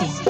Odyssey.